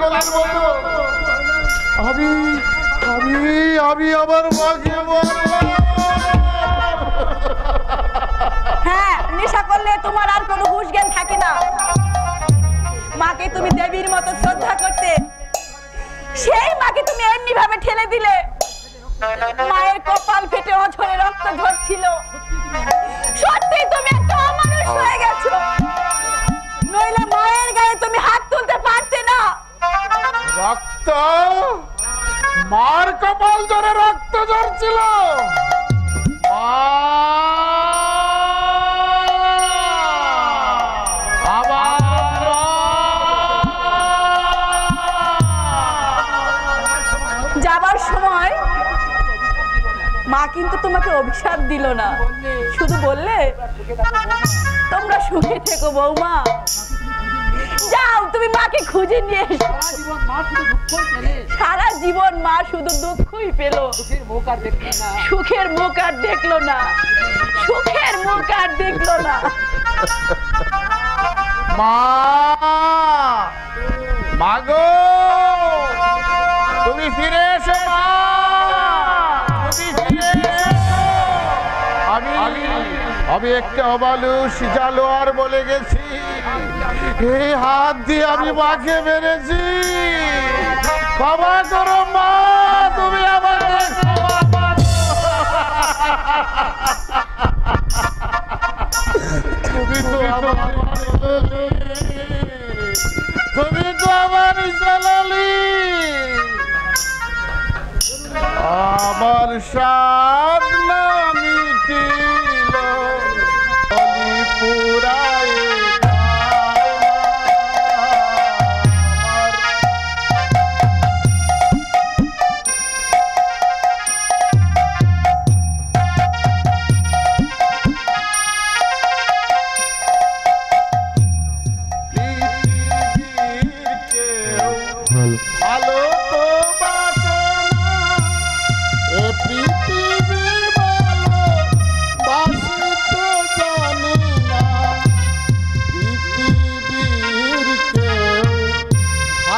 পাগলের মতো। আমি আমি আমি আমার মাকে হ্যাঁ নেশা করলে তোমার আর কোনো হুশ জ্ঞান থাকে না। মাকে তুমি দেবীর মতো শ্রদ্ধা করতে, সেই মাকে তুমি এমনি ভাবে ঠেলে দিলে। মায়ের কপাল ফেটে অঝরে রক্ত ঝরছিল। সত্যি তুমি একটা অমানুষ হয়ে গেছো। রক্ত? মার কপাল ধরে রক্ত ঝরছিল! যাবার সময় মা কিন্তু তোমাকে অভিশাপ দিল না। শুধু বললে, তোমরা সুখে থেকো বৌমা। যাও তুমি মাকে খুঁজে নিয়ে এসো। সারা জীবন মা শুধু দুঃখই পেল। সুখের মুখ আর দেখল না। সুখের মুখ আর দেখল না। মা! মাগো তুমি ফিরে এসো মা! তুমি আমি আমি একটা অমানুষ জালোয়ার বলে গেছি। এই হাত দিয়ে আমি মাকে মেরেছি। বাবা করো মা তুমি আমাকে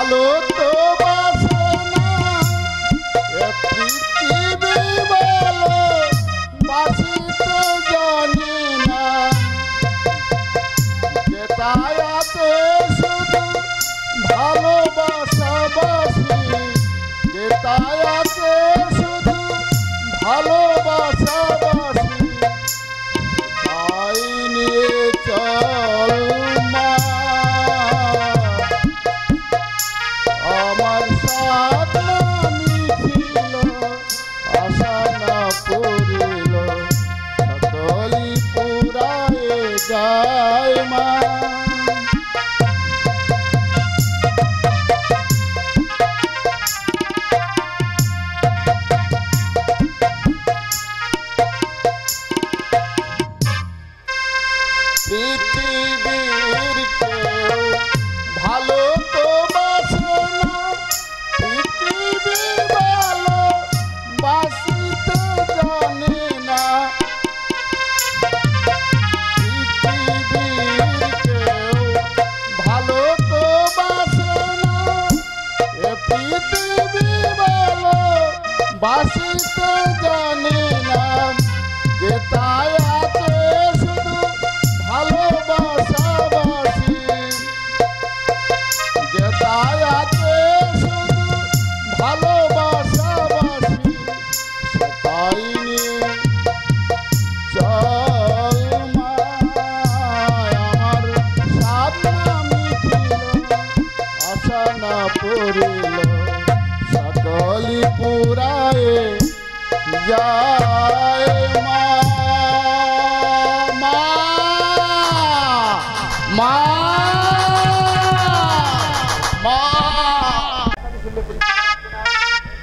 ভালো তো বাসে না পৃথিবী ভালো বাসিতে জানে না। যেটাই শুধু ভালোবাসা বাসি আছে শুধু ভালোবাসা পৃথিবীর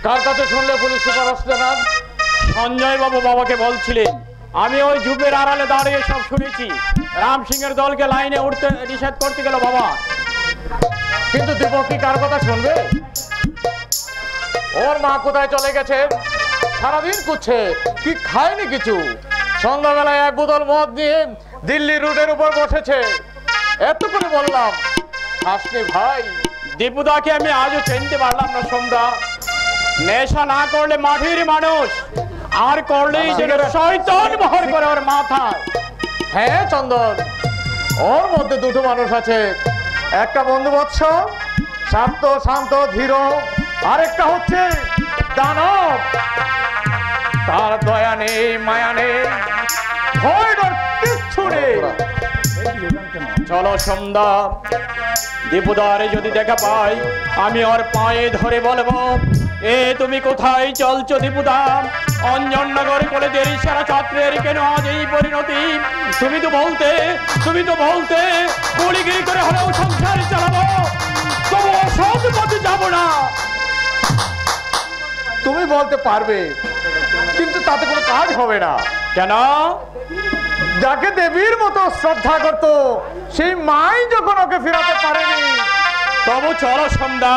কার কাছে শুনলে পুলিশ সুপার জানান? সঞ্জয় বাবু বাবাকে বলছিলেন, আমি ওই ঝুপের আড়ালে দাঁড়িয়ে সব শুনেছি। রাম সিংয়ের দলকে লাইনে উঠতে নিষেধ করতে গেল বাবা। কিন্তু দীপক কি কার কথা শুনবে? ওর মা কোথায় চলে গেছে? সারাদিন করছে কি খায়নি কিছু? সন্ধ্যাবেলায় এক বোতল মদ নিয়ে দিল্লি রুটের উপর বসেছে। এত করে বললাম আসলে ভাই দীপুদাকে আমি আজও চিনতে পারলাম না সন্ধ্যা নেশা না করলে মাটির মানুষ। আর করলেই শয়তান বহর করে ওর মাথায়। হ্যাঁ চন্দন। ওর মধ্যে দুটো মানুষ আছে। একটা বন্ধু বৎস শান্ত শান্ত ধীর। আরেকটা হচ্ছে দানব। তার দয়া নেই মায়া নেই ভয় ডর কিচ্ছু নেই। চলো সন্ধ্যা দীপুদারে যদি দেখা পাই আমি ওর পায়ে ধরে বলব এ তুমি কোথায় চলছো দীপুদা? অঞ্জননগর কলেজের সেরা ছাত্রের কেন আজ এই পরিণতি? তুমি তো বলতে তুমি তো বলতে গুলিগিরি করে হলেও সংসার চালাবো। তবু অসৎ পথে যাব না। তুমি বলতে পারবে কিন্তু তাতে কোনো কাজ হবে না। কেন? যাকে দেবীর মতো শ্রদ্ধা করত সেই মাই যখন ওকে ফেরাতে পারেনি। তবু চলো সন্ধ্যা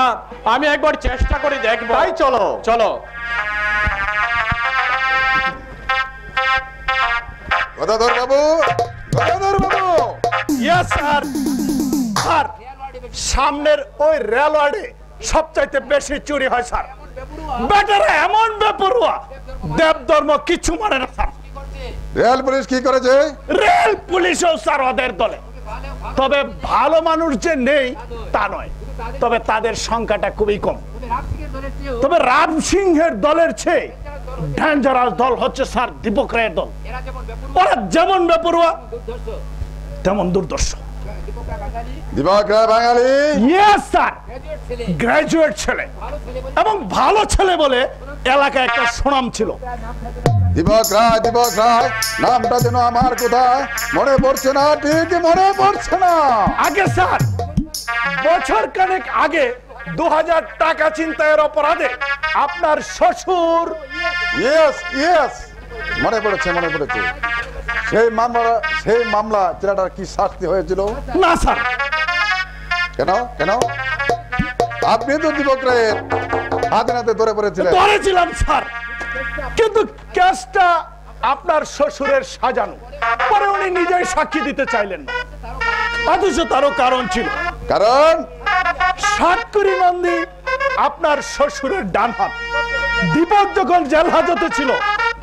আমি একবার চেষ্টা করে দেখব। তাই চলো। চলো। গদাধর বাবু গদাধর বাবু ইয়েস স্যার স্যার সামনের ওই রেলওয়ার্ডে সবচাইতে বেশি চুরি হয় স্যার বেটারা এমন বেপরুয়া। দেব ধর্ম কিছু মানে না স্যার। রেল পুলিশ কি করেছে? রেল পুলিশও স্যার ওদের দলে। তবে ভালো মানুষ যে নেই তা নয়। তবে তাদের সংখ্যাটা খুবই কম। তবে রাম সিংহের দলের চেয়ে ডেঞ্জারাস দল হচ্ছে স্যার দীপক রায়ের দল। ওরা যেমন বেপরুয়া তেমন দুর্দর্শ। Dibak Ray Bangali. Yes sir graduate ছেলে। এবং ভালো ছেলে বলে এলাকায় একটা সুনাম ছিল। দিবক রায় দিবক রায় নামটা যেন আমার কোথায়? মনে পড়ছে না ঠিক মনে পড়ছে না। আগে স্যার বছর কানেক আগে দু হাজার টাকা চিন্তায়ের অপরাধে আপনার শ্বশুর ইয়েস ইয়েস মনে পড়েছে মনে পড়েছে। সেই মামলা সেই মামলা ছেলেটার কি শাস্তি হয়েছিল? না স্যার। কেন? কেন? আপনি তো হাতে ধরে পড়েছিলেন। ধরেছিলাম স্যার। কিন্তু কেসটা আপনার শ্বশুরের সাজানো। পরে উনি নিজেই সাক্ষী দিতে চাইলেন না। অথচ তারও কারণ ছিল। কারণ? সাতকরি নন্দী আপনার শ্বশুরের ডান হাত দীপক যখন জেল হাজতে ছিল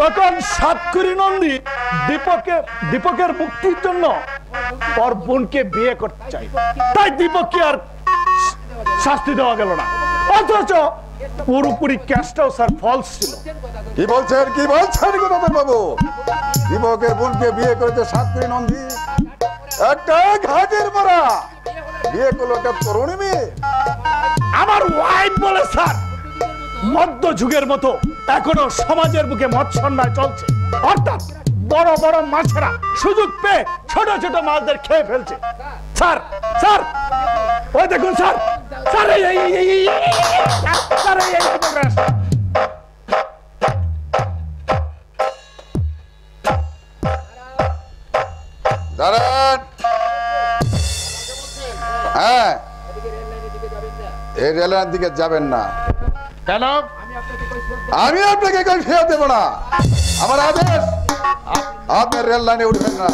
তখন সাতকরি নন্দী দীপকে দীপকের মুক্তির জন্য ওর বোনকে বিয়ে করতে চাই তাই দীপককে আর শাস্তি দেওয়া গেল না। অথচ পুরোপুরি ক্যাশটাও স্যার ফলস ছিল। কি বলছেন কি বলছেন গদাধর বাবু দীপকের বোনকে বিয়ে করেছে সাতটি নন্দী। একটা ঘাটের মরা বিয়ে করল একটা তরুণী মেয়ে। আমার ওয়াইফ বলে স্যার মধ্য যুগের মতো এখনও সমাজের বুকে মৎসন্যায় চলছে অর্থাৎ বড় বড় মাছেরা সুযোগ পেয়ে ছোট ছোট মাছদের খেয়ে ফেলছে স্যার স্যার ওই দেখুন স্যার স্যার এই। দাঁড়ান হ্যাঁ রেলের দিকে যাবেন না কেন আমি আপনাকে কই ফেরত দেবো না। আমার আদেশ আপনার রেল লাইনে উঠবেন না।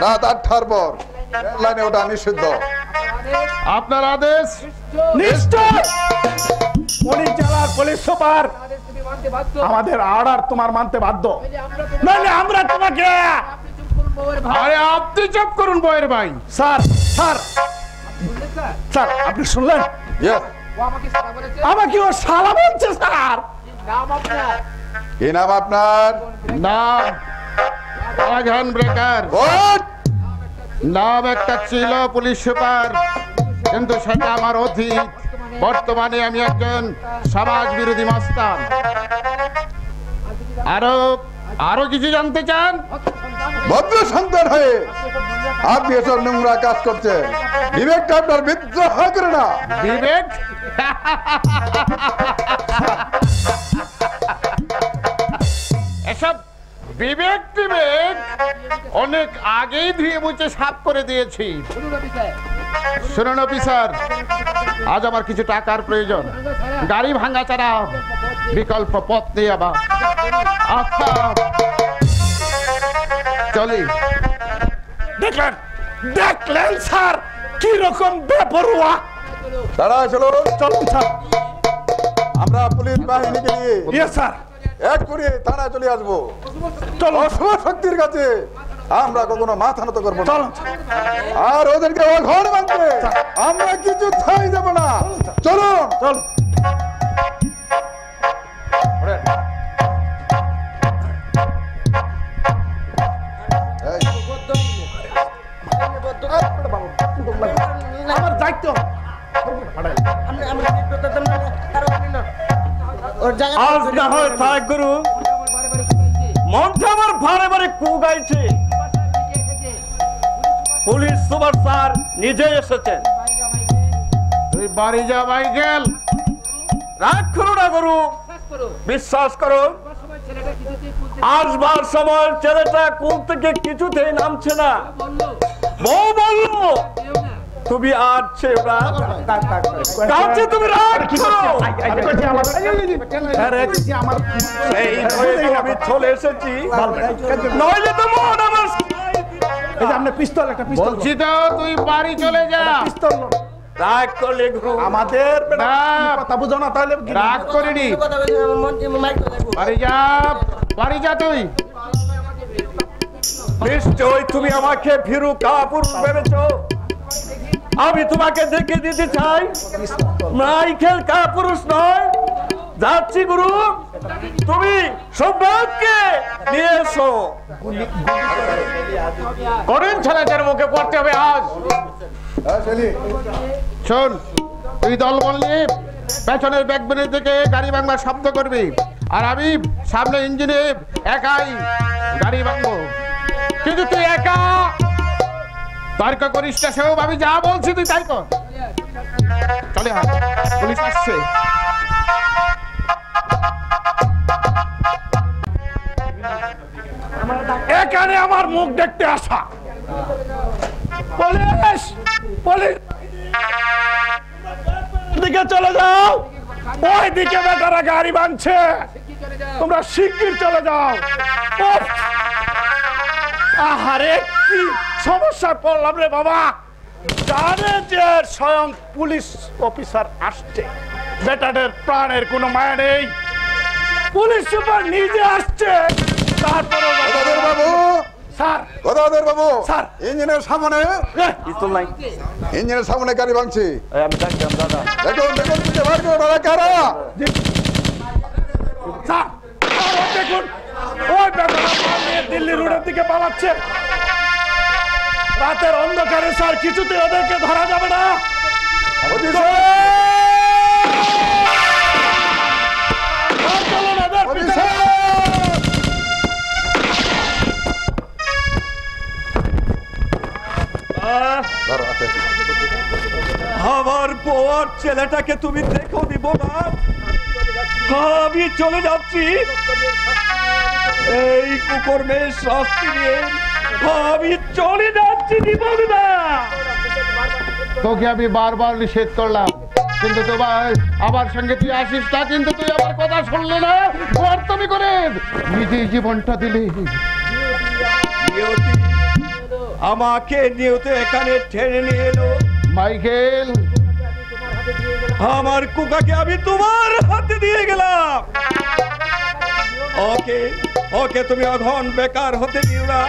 রাত আটটার পর রেল লাইনে ওঠা নিষিদ্ধ। আপনার আদেশ? নিশ্চয়! পুলিশ জেলার পুলিশ সুপার আমাদের অর্ডার তোমার মানতে বাধ্য। নাহলে আমরা তোমাকে আরে আপনি চুপ করুন বয়ের ভাই। Sir sir. স্যার আপনি শুনলেন. আমাকে ও সালা বলছে স্যার। কি নাম আপনার? নাম আঘান ব্রেকার? নাম একটা ছিল পুলিশ সুপার কিন্তু সেটা আমার অতীত। বর্তমানে আমি একজন সমাজ বিরোধী মাস্তান আরও আরও কিছু জানতে চান? ভদ্র সন্তান হয়ে আপনি এসব নোংরা কাজ করছেন বিবেকটা আপনার বিদ্রোহ করে না। বিবেক? এসব বিবেক টিবেক অনেক আগেই ধুয়ে মুছে সাফ করে দিয়েছি। শুনুন অফিসার আজ আমার কিছু টাকার প্রয়োজন। গাড়ি ভাঙা ছাড়া বিকল্প পথ নেই আবার আচ্ছা। চলি। দেখলেন দেখলেন স্যার কি রকম বেপরোয়া। তারা চলো। চলুন স্যার। আমরা পুলিশ বাহিনীকে নিয়ে স্যার এক করে থানায় চলে আসব। চলুন। অশুভ শক্তির কাছে আমরা কখনো মাথা নত করব আর ওদেরকে অঘর মানতে আমরা কিছু থাই দেবো না। চলো চল আজ না হয় থাক গুরু। মনটা আমার ভারে ভারে কু গাইছে। পুলিশ সুপার স্যার নিজে এসেছেন তুই বাড়ি যা মাইকেল। রাগ করো না গুরু। বিশ্বাস করো। আসবার সময় ছেলেটা কোন থেকে কিছুতেই নামছে না। বউ বলল। তুমি আর না কাছে তুমি আমি চলে এসেছি নইলে তো মন আমার এই যে আপনার পিস্তল একটা পিস্তল বলছি তো তুই বাড়ি চলে যা পিস্তল রাগ করলে আমাদের। তুমি কথা বুঝো না তাহলে রাগ করিনি বাড়ি যা বাড়ি যা তুই নিশ্চয় তুমি আমাকে ভীরু কাপুরুষ ভেবেছ আমি তোমাকে দেখে দিতে চাই মাইকেল কাপুরুষ নয়। যাচ্ছি গুরু তুমি সৌভাগ্যকে নিয়ে এসো। করেন ছেলেদের মুখে পড়তে হবে আজ। হ্যাঁ, শোন তুই দল বললি পেছনের ব্যাকবেনের থেকে গাড়ি বাংলা শব্দ করবি। আর আমি সামনে ইঞ্জিনে একাই গাড়ি ভাঙবো। কিন্তু তুই একা তর্ক করিস না সেও আমি যা বলছি তুই তাই কর চলে পুলিশ আসছে। এখানে আমার মুখ দেখতে আসা। Police police. দিকে চলে যাও। ওই দিকে বেটারা গাড়ি বাঁধছে। তোমরা শিগগির চলে যাও! আহারে কি সমস্যায় পড়লাম রে বাবা। জানে যে স্বয়ং পুলিশ অফিসার আসছে। বেটাদের প্রাণের কোনো মায়া নেই। পুলিশ সুপার নিজে আসছে। তারপরে বাবু স্যার। গদাধর বাবু। স্যার। ইঞ্জিনের সামনে। এ, পিস্তল নাই। ইঞ্জিনের সামনে গাড়ি ভাঙছি। আমি দাদা। দেখুন দেখুন কারা স্যার, দেখুন। ওই দিল্লি রোডের দিকে পালাচ্ছে। রাতের অন্ধকারে স্যার কিছুতে ওদেরকে ধরা যাবে না। আমার বউয়ার ছেলেটাকে তুমি দেখো দিব না আমি চলে যাচ্ছি। এই কুকর্মের শাস্তি নিয়ে আমি চলে যাচ্ছি না। তোকে আমি বারবার নিষেধ করলাম। কিন্তু তোমার আমার সঙ্গে তুই আসিস না কিন্তু তুই আমার কথা শুনলি না। বর্তমি করে নিজেই জীবনটা দিলি। আমাকে নিয়ত এখানে টেনে নিয়ে এলো। মাইকেল। আমার কুকাকে আমি তোমার হাতে দিয়ে গেলাম। ওকে ওকে তুমি অঘন বেকার হতে দিও না।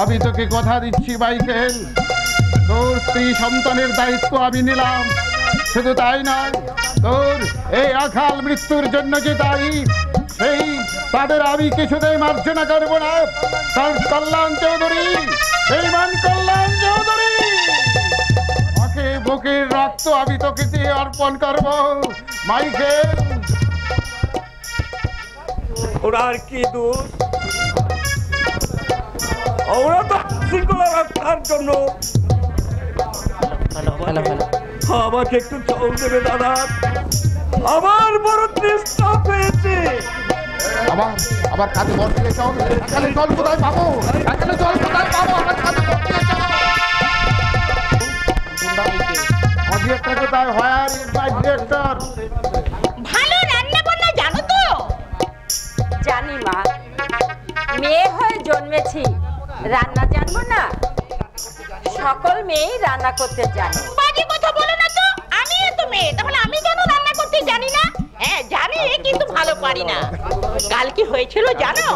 আমি তোকে কথা দিচ্ছি মাইকেল তোর স্ত্রী সন্তানের দায়িত্ব আমি নিলাম। শুধু তাই নয়, তোর এই আখাল মৃত্যুর জন্য যে দায়ী, সেই তাদের আমি কিছুতেই মার্জনা করব না। তার কল্যাণ চৌধুরী সেই মান কল্যাণ চৌধুরী। ওকে বুকের রক্ত আমি তোকে দিয়ে অর্পণ করব। মাইকেল ওনার কি দোষ? ওরা তো শৃঙ্খলা রক্ষার জন্য। আমাকে একটু জল দেবে দাদা। আমার বড় চেষ্টা পেয়েছে। আবার আবার কাজে বসলে চল এখানে জল কোথায় পাবো? এখানে জল কোথায় পাবো? আমার কাজে বসলে চল ডিরেক্টর। জানি মা মেয়ে হয়ে জন্মেছি, রান্না জানব না? সকল মেয়েই রান্না করতে জানে। বাজে কথা বলো না তো, আমি মেয়ে, তাহলে আমি কেন রান্না করতে জানি না? হ্যাঁ জানি, কিন্তু ভালো পারি না। কাল কি হয়েছিল জানো?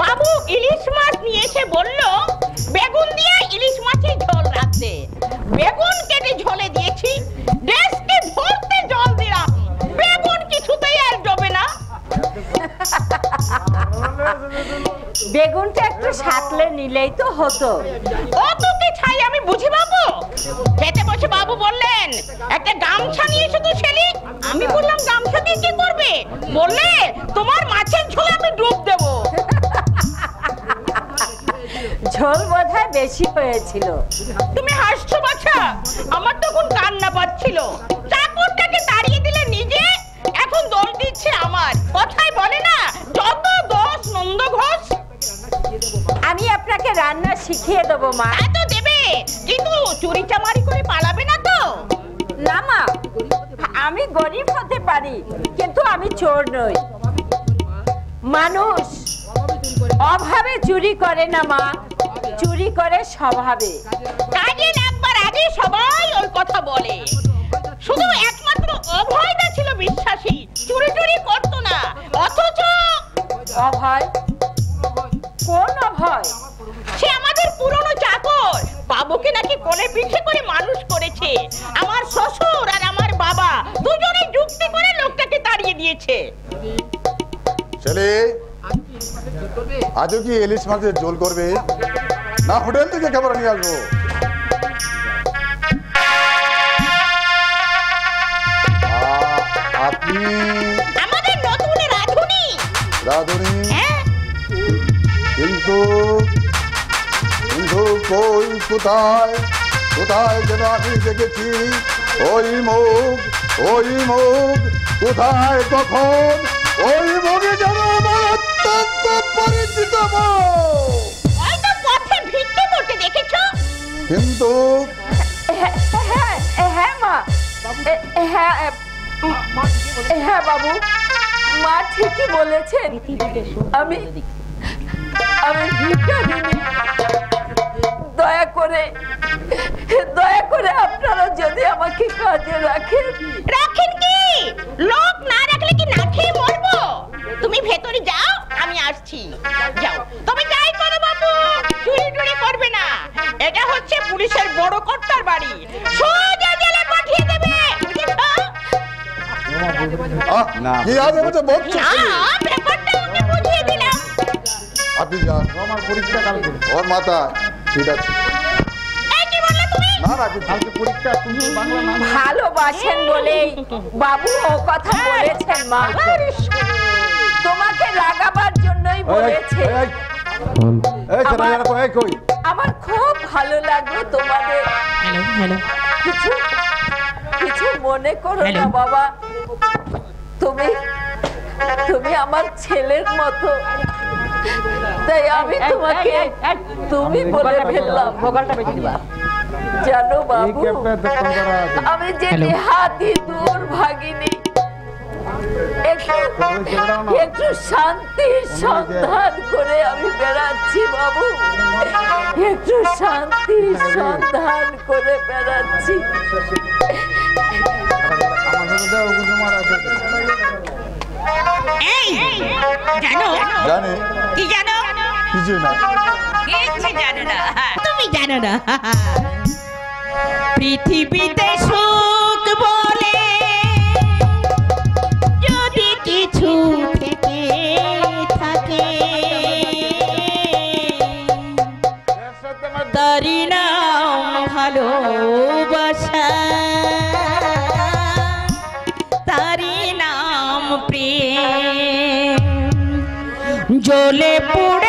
বাবু ইলিশ মাছ নিয়ে এসে বলল, বেগুন দিয়ে ইলিশ মাছের ঝোল রাখতে বেগুন কেটে বেগুনটা একটু সাতলে নিলেই তো হতো। ও তোকে ছাই আমি বুঝি বাবু? খেতে বসে বাবু বললেন একটা গামছা নিয়ে তো ছেলে আমি বললাম গামছা দিয়ে কি করবে? বললে তোমার মাছের ঝোলে আমি ডুব দেবো। ঝোল বোধহয় বেশি হয়েছিল। তুমি হাসছো বাছা? আমার তখন কান্না পাচ্ছিল। চাকরটাকে তাড়িয়ে দিলে নিজে? এখন দোষ দিচ্ছে আমার। কথাই বলে না আপনাকে রান্না শিখিয়ে দেবো মা। তা তো দেবে। কিন্তু চুরি চামারি করে পালাবে না তো। না মা আমি গরিব হতে পারি কিন্তু আমি চোর নই। মানুষ অভাবে চুরি করে না মা। চুরি করে স্বভাবে। কাজে লাগবার আগে সবাই ওই কথা বলে। শুধু একমাত্র অভয়দা ছিল বিশ্বাসী চুরি টুরি করতো না অথচ অভয় কোন অভয় সে আমাদের পুরনো চাকর। বাবুকে নাকি কোলে পিঠে করে মানুষ করেছে। আমার শ্বশুর আর আমার বাবা দুজনে যুক্তি করে লোকটাকে তাড়িয়ে দিয়েছে। ছেলে আজও কি ইলিশ মাছের ঝোল করবে? না হোটেল থেকে খাবার নিয়ে আসব। আপনি? আমাদের নতুন রাধুনি। রাধুনি? হ্যাঁ। কিন্তু কিন্তু কই কোথায়? কোথায় যেন আমি দেখেছি। ওই মুখ ওই মুখ কোথায় কখন? ওই মুখে যেন আমার অত্যন্ত পরিচিত কিন্তু হ্যাঁ হ্যাঁ, হ্যাঁ মা। হ্যাঁ হ্যাঁ বাবু। মা ঠিকই বলেছেন। আমি আমি ভিখারিনী। দয়া করে দয়া করে আপনারা যদি আমাকে কাজে রাখেন রাখেন কি? লোক না রাখলে কি না খেয়ে মরবো? তুমি ভেতরে যাও আমি আসছি। যাও। তবে যাই করো বাবু চুরি টুরি করবে না। এটা হচ্ছে পুলিশের বড় কর্তার বাড়ি। সোজা জেলে পাঠিয়ে দেবে। না। আপনি যান। আমার পরীক্ষা কালকে। ওর মাথা ঠিক আছে। এই কি বললে তুমি? না না কালকে পরীক্ষা তুমি বাংলা না ভালোবাসেন বলেই বাবু ও কথা বলেছেন মা। তোমাকে লাগাবার জন্যই বলেছে। আমার খুব ভালো লাগল তোমাদের। কিছু কিছু মনে করো না বাবা। তুমি তুমি আমার ছেলের মতো। তাই আমি তোমাকে তুমি বলে ফেললাম। জানো বাবু আমি যে দেহাতি দূর ভাগিনী একটু একটু শান্তির সন্ধান করে আমি বেড়াচ্ছি বাবু। একটু শান্তির সন্ধান করে বেড়াচ্ছি। এই জানো? জানে। কি জানো? কিছু না। কিচ্ছু জানো না। তুমি জানো না। পৃথিবীতে সুখ বলে যদি কিছু থেকে থাকে। তারি নাম ভালোবাসা। জ্বলে পুড়ে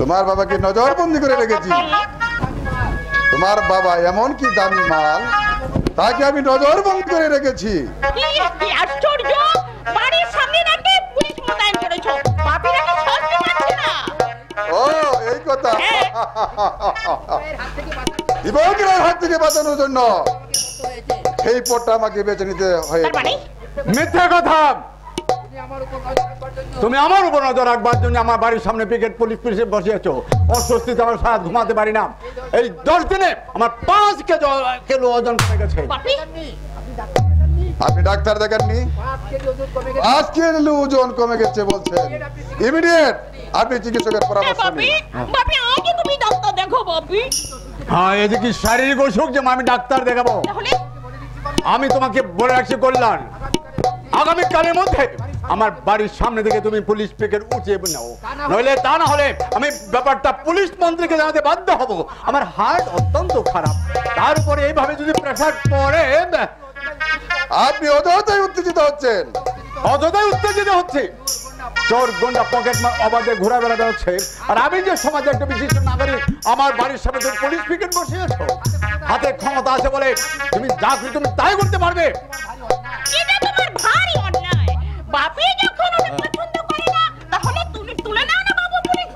তোমার বাবাকে নজরবন্দি করে রেখেছি। তোমার বাবা এমন কি দামি মাল তাকে আমি নজরবন্দি করে রেখেছি। কি কি আশ্চর্য? বাড়ির সামনে নাকি পুলিশ মোতায়েন করেছ? বাপি নাকি শাস্তি পাচ্ছে না। ও এই কথা। হ্যাঁ। হাত থেকে বাঁচানোর জন্য সেই পথটা আমাকে বেছে নিতে হয়ে মানে? মিথ্যা কথা। তুমি আমার উপর নজর রাখবার জন্য আমার বাড়ির সামনে পিকেট পুলিশ পুলিশে বসিয়েছো। অস্বস্তিতে আমার সারা ঘুমাতে পারি না। এই দশ দিনে আমার পাঁচ কেজি কিলো ওজন কমে গেছে। আপনি ডাক্তার দেখাননি? আজকে ওজন কমে গেছে বলছেন। ইমিডিয়েট আপনি চিকিৎসকের হ্যাঁ, পরামর্শ নিন। বাপি আগে তুমি ডাক্তার দেখো বাপি হ্যাঁ এই যে কি শারীরিক অসুখ যে আমি ডাক্তার দেখাবো? আমি তোমাকে বলে রাখছি কল্যাণ। আগামী কালের মধ্যে আমার বাড়ির সামনে থেকে তুমি পুলিশ পিকেট উঠিয়ে নাও। নইলে তা না হলে আমি ব্যাপারটা পুলিশ মন্ত্রীকে জানাতে বাধ্য হব। আমার হার্ট অত্যন্ত খারাপ। তার উপরে এইভাবে যদি প্রেশার পড়ে আপনি অযথাই উত্তেজিত হচ্ছেন। অযথাই উত্তেজিত হচ্ছে। চোর গোন্ডা পকেট মার অবাধে ঘোরা বেড়াতে হচ্ছে। আর আমি যে সমাজে একটা বিশিষ্ট নাগরিক আমার বাড়ির সামনে তুমি পুলিশ পিকেট বসিয়েছো। হাতে ক্ষমতা আছে বলে তুমি যা খুশি তুমি তাই করতে পারবে। এটা তোমার ভারী অন্যায়। বাপি যখন ওটা পছন্দ করে না তাহলে তুমি তুলে নাও না বাবু পুলিশ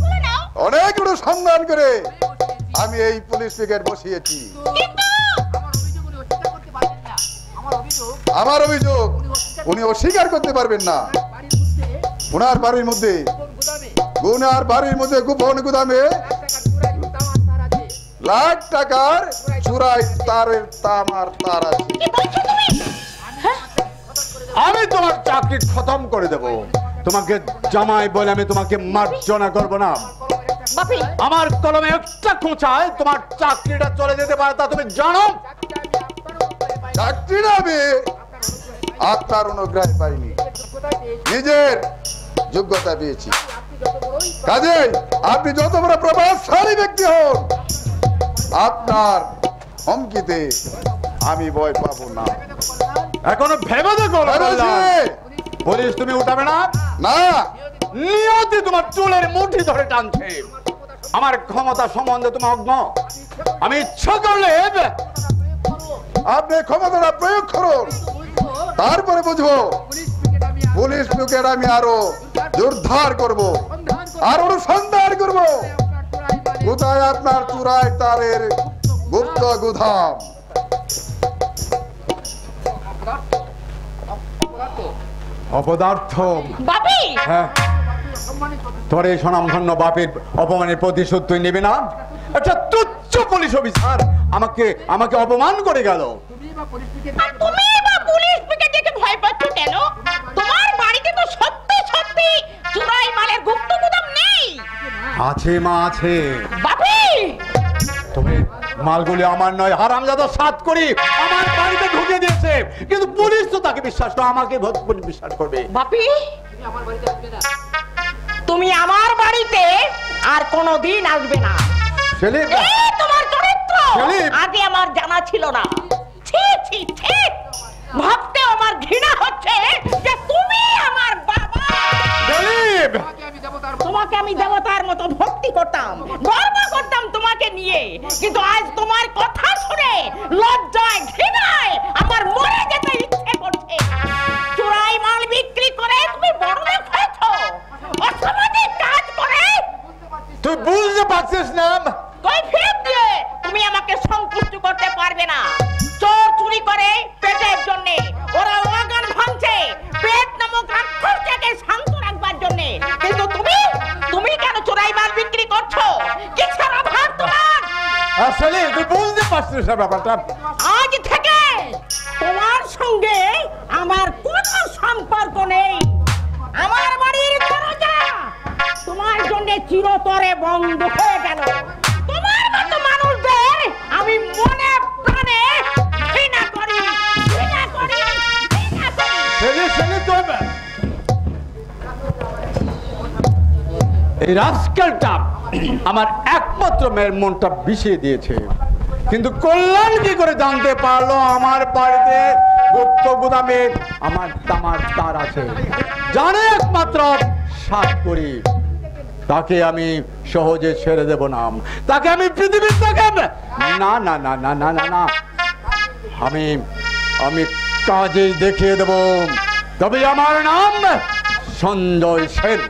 তুলে নাও। অনেক বড় সন্ধান করে আমি এই পুলিশ পিকেট বসিয়েছি। আমার অভিযোগ উনি অস্বীকার করতে পারবেন না। ওনার বাড়ির মধ্যে ওনার বাড়ির মধ্যে গোপন গুদামে লাখ টাকার চুরাই তারের তামার তার আছে। আমি তোমার চাকরি খতম করে দেব। তোমাকে জামাই বলে আমি তোমাকে মার্জনা করব না। আমার কলমে একটা খোঁচায় তোমার চাকরিটা চলে যেতে পারে তা তুমি জানো? চাকরিটা আমি আপনার অনুগ্রহে পাইনি। নিজের যোগ্যতা পেয়েছি। কাজে আপনি যত বড় প্রভাবশালী ব্যক্তি হন আপনার হুমকিতে আমি ভয় পাবো না। এখনও ভেবে দেখো। পুলিশ তুমি উঠাবে না? না। নিয়তি তোমার চুলের মুঠি ধরে টানছে। আমার ক্ষমতা সম্বন্ধে তোমার অজ্ঞ। আমি ইচ্ছা করলে আপনি ক্ষমতাটা প্রয়োগ করুন। তারপরে বুঝব। পুলিশ লোকের আমি আরও জোরদার করব। আর অনুসন্ধান করব। কোথায় আপনার চূড়ায় তারের গুপ্ত গুধাম অপদার্থ বাপি! হ্যাঁ। তোর এই স্বনামধন্য বাপের অপমানের প্রতিশোধ তুই নেবে না? একটা তুচ্ছ পুলিশ অফিসার আমাকে আমাকে অপমান করে গেল। তুমি বা পুলিশ দেখে ভয় পাচ্ছ কেন? তোমার বাড়িতে তো সত্যি সত্যি চুরাই মালের গুপ্ত গুদাম নেই। আছে মা আছে। বাপি! তবে মালগুলি আমার নয় হারামজাদা সাত করি আমার বাড়িতে ঢুকে দিয়েছে। কিন্তু পুলিশ তো তাকে বিশ্বাস করে আমাকে বিশ্বাস করবে। বাপি তুমি আমার বাড়িতে আর কোনোদিন আসবে না। তোমার চরিত্র! আগে আমার জানা ছিল না। ছি ছি ছি! ভাবতে আমার ঘৃণা হচ্ছে যে তুমি আমার বাবা। তোমাকে আমি দেবতার মতো ভক্তি করতাম গর্ব করতাম। তোমাকে নিয়ে। কিন্তু আজ তোমার কথা শুনে লজ্জায় ঘৃণায় আমার মরে যেতে ইচ্ছে করছে। চোরাই মাল বিক্রি করে তুমি বড় লোক হয়েছো। অসামাজিক কাজ করে। তুই বুঝতে পারছিস না? কৈফিয়ত দিয়ে তুমি আমাকে সন্তুষ্ট করতে পারবে না। চোর চুরি করে পেটের জন্য। ওরা আর সেলিম তুই বুঝতে পারছিস না ব্যাপারটা। আজ থেকে তোমার সঙ্গে আমার কোনো সম্পর্ক নেই। আমার বাড়ির দরজা তোমার জন্য চিরতরে বন্ধ হয়ে গেল। তোমার মতো মানুষদের আমি মনে প্রাণে ঘৃণা করি ঘৃণা করি ঘৃণা করি। এই রাজকালটা আমার একমাত্র মেয়ের মনটা বিষিয়ে দিয়েছে। কিন্তু কল্যাণ কি করে জানতে পারল? আমার বাড়িতে গুপ্ত গুদামে আমার তামার তার আছে। জানে একমাত্র সাত করি তাকে আমি সহজে ছেড়ে দেব না। তাকে আমি পৃথিবীর থেকে না না না না না না না আমি আমি কাজেই দেখিয়ে দেব। তবে আমার নাম সঞ্জয় সেন।